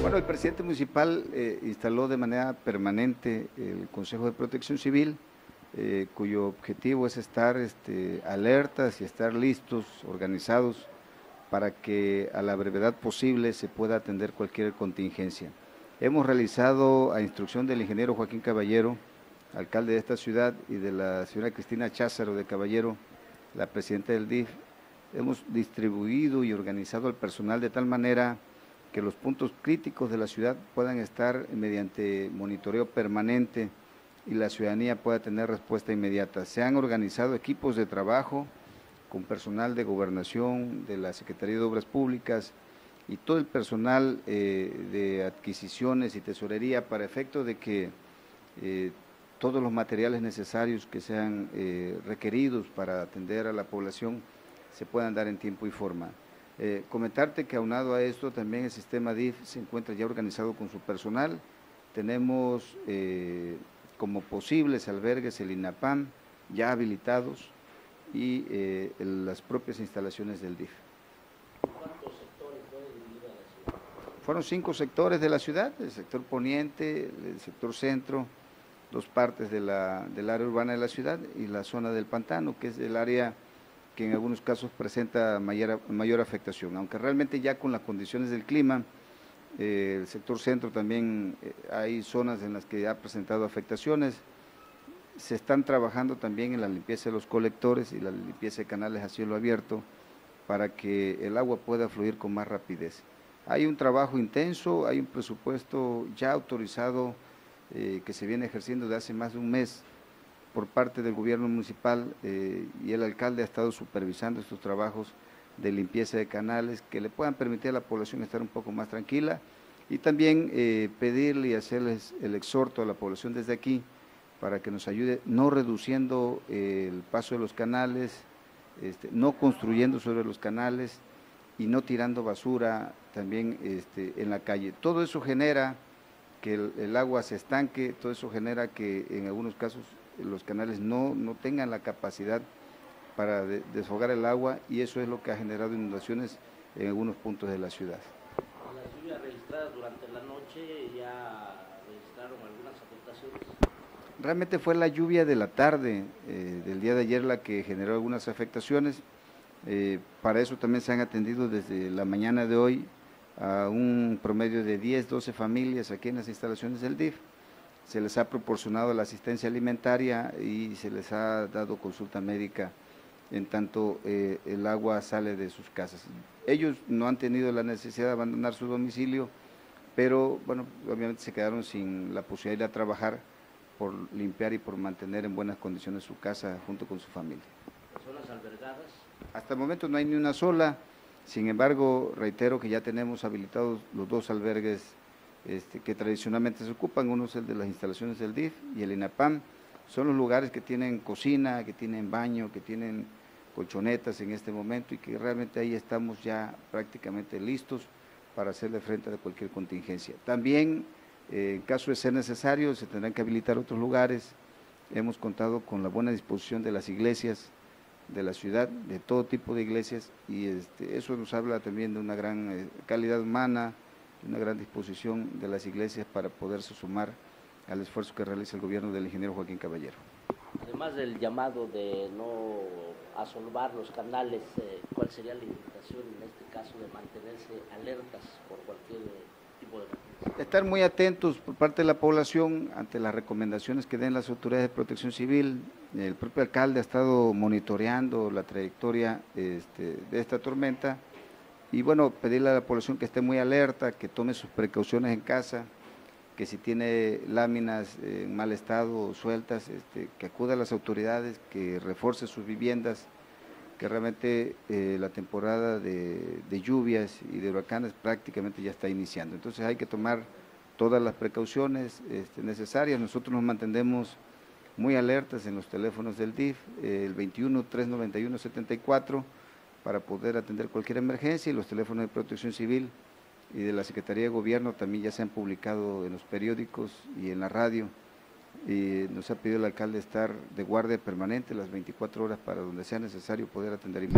Bueno, el presidente municipal eh, instaló de manera permanente el Consejo de Protección Civil, eh, cuyo objetivo es estar este, alertas y estar listos, organizados, para que a la brevedad posible se pueda atender cualquier contingencia. Hemos realizado a instrucción del ingeniero Joaquín Caballero, alcalde de esta ciudad, y de la señora Cristina Cházaro de Caballero, la presidenta del DIF, hemos distribuido y organizado al personal de tal manera que los puntos críticos de la ciudad puedan estar mediante monitoreo permanente y la ciudadanía pueda tener respuesta inmediata. Se han organizado equipos de trabajo con personal de gobernación, de la Secretaría de Obras Públicas y todo el personal eh, de adquisiciones y tesorería para efecto de que eh, todos los materiales necesarios que sean eh, requeridos para atender a la población se puedan dar en tiempo y forma. comentarte que aunado a esto también el sistema DIF se encuentra ya organizado con su personal. Tenemos como posibles albergues el INAPAM ya habilitados y eh, las propias instalaciones del DIF. ¿Cuántos sectores fue dividida la ciudad? Fueron cinco sectores de la ciudad, el sector poniente, el sector centro, dos partes de la, del área urbana de la ciudad y la zona del pantano, que es el área que en algunos casos presenta mayor, mayor afectación, aunque realmente ya con las condiciones del clima, eh, el sector centro también eh, hay zonas en las que ha presentado afectaciones. Se están trabajando también en la limpieza de los colectores y la limpieza de canales a cielo abierto para que el agua pueda fluir con más rapidez. Hay un trabajo intenso, hay un presupuesto ya autorizado eh, que se viene ejerciendo de hace más de un mes por parte del gobierno municipal y el alcalde ha estado supervisando estos trabajos de limpieza de canales que le puedan permitir a la población estar un poco más tranquila y también eh, pedirle y hacerles el exhorto a la población desde aquí para que nos ayude no reduciendo eh, el paso de los canales, este, no construyendo sobre los canales y no tirando basura también este, en la calle. Todo eso genera que el, agua se estanque, todo eso genera que en algunos casos los canales no, no tengan la capacidad para desfogar el agua y eso es lo que ha generado inundaciones en algunos puntos de la ciudad. Las lluvias registradas durante la noche ya registraron algunas afectaciones. Realmente fue la lluvia de la tarde eh, del día de ayer la que generó algunas afectaciones. Eh, para eso también se han atendido desde la mañana de hoy a un promedio de 10, 12 familias aquí en las instalaciones del DIF. Se les ha proporcionado la asistencia alimentaria y se les ha dado consulta médica en tanto eh, el agua sale de sus casas. Ellos no han tenido la necesidad de abandonar su domicilio, pero bueno, obviamente se quedaron sin la posibilidad de ir a trabajar por limpiar y por mantener en buenas condiciones su casa junto con su familia. ¿Personas albergadas? Hasta el momento no hay ni una sola, sin embargo, reitero que ya tenemos habilitados los dos albergues este, que tradicionalmente se ocupan, uno es el de las instalaciones del DIF y el INAPAM, son los lugares que tienen cocina, que tienen baño, que tienen colchonetas en este momento y que realmente ahí estamos ya prácticamente listos para hacerle frente a cualquier contingencia. También, eh, en caso de ser necesario, se tendrán que habilitar otros lugares. Hemos contado con la buena disposición de las iglesias de la ciudad, de todo tipo de iglesias, y este, eso nos habla también de una gran eh, calidad humana, una gran disposición de las iglesias para poderse sumar al esfuerzo que realiza el gobierno del ingeniero Joaquín Caballero. Además del llamado de no asolvar los canales, eh, ¿cuál sería la invitación en este caso de mantenerse alertas por cualquier Estar muy atentos por parte de la población ante las recomendaciones que den las autoridades de protección civil. El propio alcalde ha estado monitoreando la trayectoria este, de esta tormenta y bueno, pedirle a la población que esté muy alerta, que tome sus precauciones en casa, que si tiene láminas en mal estado o sueltas, este, que acuda a las autoridades, que refuerce sus viviendas, que realmente eh, la temporada de, lluvias y de huracanes prácticamente ya está iniciando. Entonces hay que tomar todas las precauciones este, necesarias. Nosotros nos mantenemos muy alertas en los teléfonos del DIF, el 21 391 74 para poder atender cualquier emergencia y los teléfonos de protección civil y de la Secretaría de Gobierno también ya se han publicado en los periódicos y en la radio y nos ha pedido el alcalde estar de guardia permanente las 24 horas para donde sea necesario poder atender.